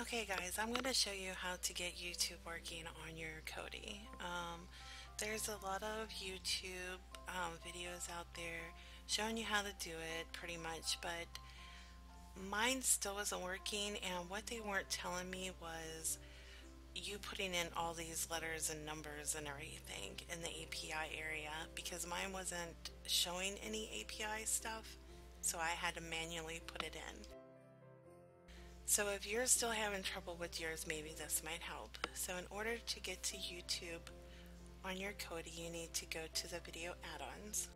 Okay guys, I'm going to show you how to get YouTube working on your Kodi. Um, there's a lot of YouTube um, videos out there showing you how to do it pretty much, but mine still wasn't working and what they weren't telling me was you putting in all these letters and numbers and everything in the API area because mine wasn't showing any API stuff so I had to manually put it in. So if you're still having trouble with yours, maybe this might help. So in order to get to YouTube on your Kodi, you need to go to the video add-ons.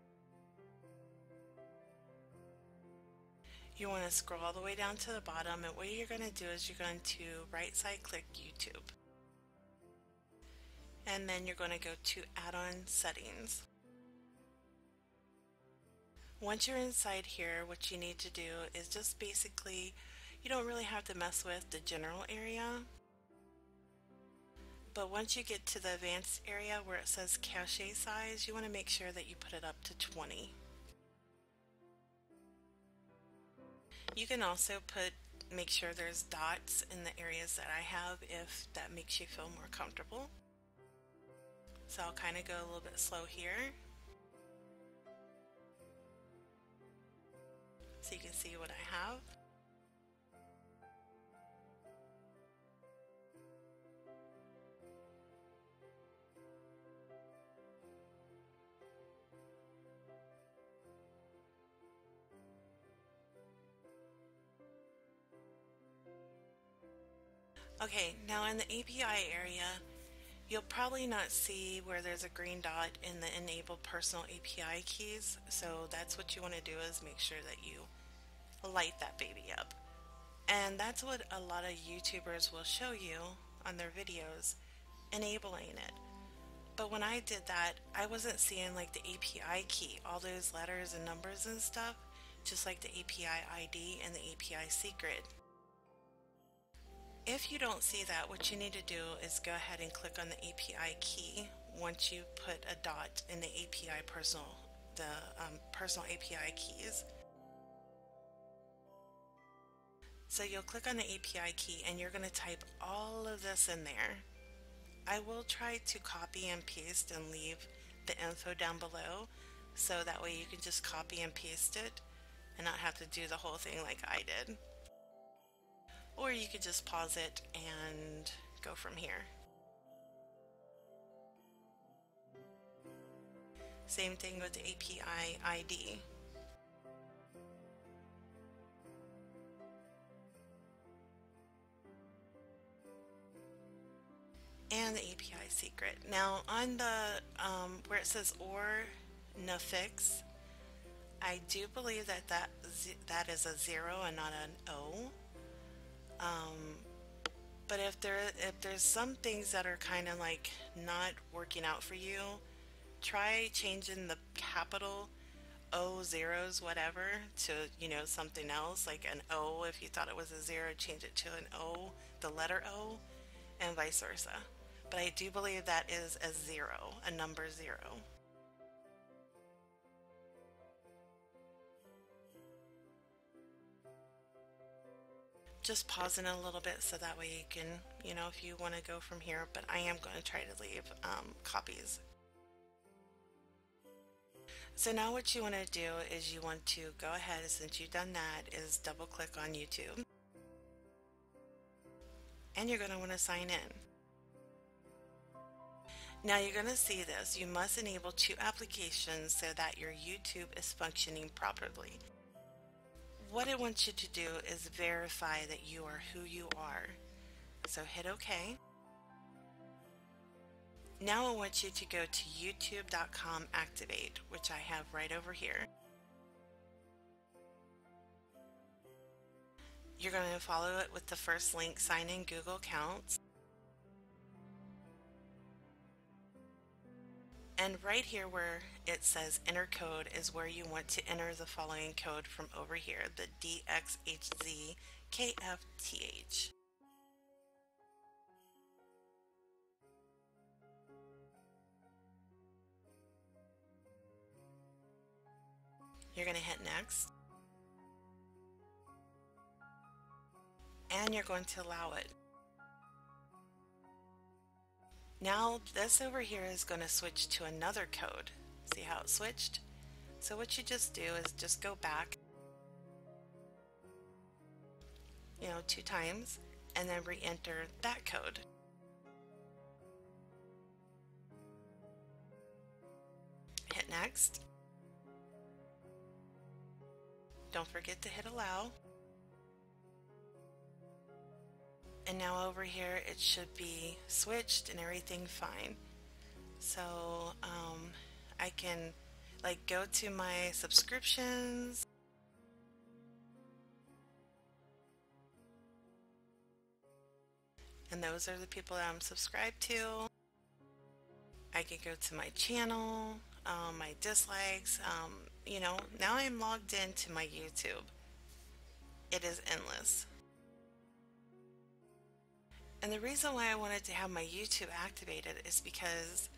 You want to scroll all the way down to the bottom and what you're going to do is you're going to right side click YouTube. And then you're going to go to add-on settings. Once you're inside here, what you need to do is just basically you don't really have to mess with the general area. But once you get to the advanced area where it says cache size, you want to make sure that you put it up to 20. You can also put make sure there's dots in the areas that I have if that makes you feel more comfortable. So I'll kind of go a little bit slow here. So you can see what I have. Okay, now in the API area, you'll probably not see where there's a green dot in the enable personal API keys. So that's what you want to do is make sure that you light that baby up. And that's what a lot of YouTubers will show you on their videos, enabling it. But when I did that, I wasn't seeing like the API key, all those letters and numbers and stuff, just like the API ID and the API secret. If you don't see that, what you need to do is go ahead and click on the API key once you put a dot in the API personal, the um, personal API keys. So you'll click on the API key and you're going to type all of this in there. I will try to copy and paste and leave the info down below so that way you can just copy and paste it and not have to do the whole thing like I did or you could just pause it and go from here. Same thing with API ID. And the API secret. Now on the um, where it says or nafix, I do believe that that, that is a zero and not an O. But if there if there's some things that are kind of like not working out for you, try changing the capital O zeros whatever to you know something else like an O if you thought it was a zero change it to an O the letter O and vice versa. But I do believe that is a zero a number zero just pausing a little bit so that way you can, you know, if you want to go from here, but I am going to try to leave um, copies. So now what you want to do is you want to go ahead, since you've done that, is double click on YouTube. And you're going to want to sign in. Now you're going to see this. You must enable two applications so that your YouTube is functioning properly what I want you to do is verify that you are who you are. So hit OK. Now I want you to go to youtube.com activate, which I have right over here. You're going to follow it with the first link, sign in Google Accounts. And right here where it says enter code is where you want to enter the following code from over here, the DXHZKFTH. You're going to hit next. and you're going to allow it. Now this over here is going to switch to another code. See how it switched? So what you just do is just go back, you know, two times and then re-enter that code. Hit next. Don't forget to hit allow. And now over here it should be switched and everything fine. So um, I can like go to my subscriptions and those are the people that I'm subscribed to. I can go to my channel, um, my dislikes, um, you know, now I'm logged into my YouTube. It is endless. And the reason why I wanted to have my YouTube activated is because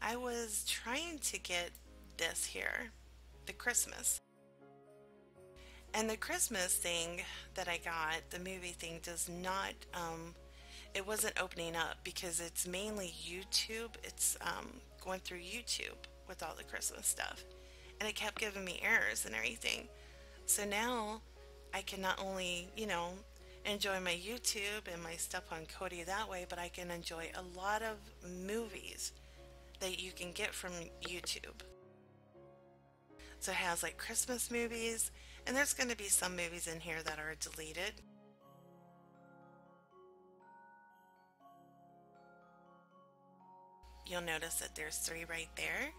I was trying to get this here, the Christmas. And the Christmas thing that I got, the movie thing, does not, um, it wasn't opening up because it's mainly YouTube. It's um, going through YouTube with all the Christmas stuff. And it kept giving me errors and everything. So now I can not only, you know, enjoy my YouTube and my stuff on Kodi that way, but I can enjoy a lot of movies that you can get from YouTube. So it has like Christmas movies, and there's going to be some movies in here that are deleted. You'll notice that there's three right there.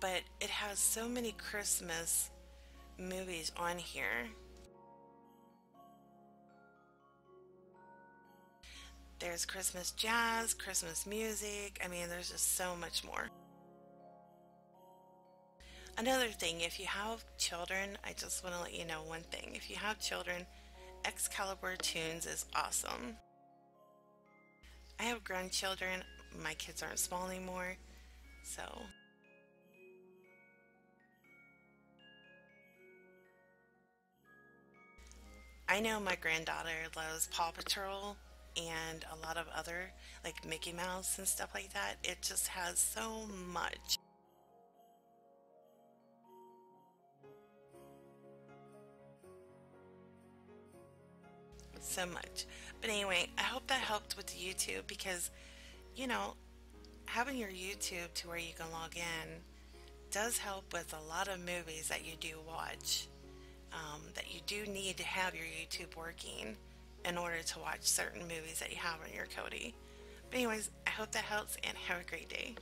But it has so many Christmas movies on here. There's Christmas jazz, Christmas music. I mean, there's just so much more. Another thing, if you have children, I just want to let you know one thing. If you have children, Excalibur Tunes is awesome. I have grandchildren. My kids aren't small anymore, so. I know my granddaughter loves Paw Patrol and a lot of other, like Mickey Mouse and stuff like that. It just has so much. so much. But anyway, I hope that helped with YouTube because, you know, having your YouTube to where you can log in does help with a lot of movies that you do watch. Um, that you do need to have your YouTube working in order to watch certain movies that you have on your Kodi. But anyways, I hope that helps and have a great day.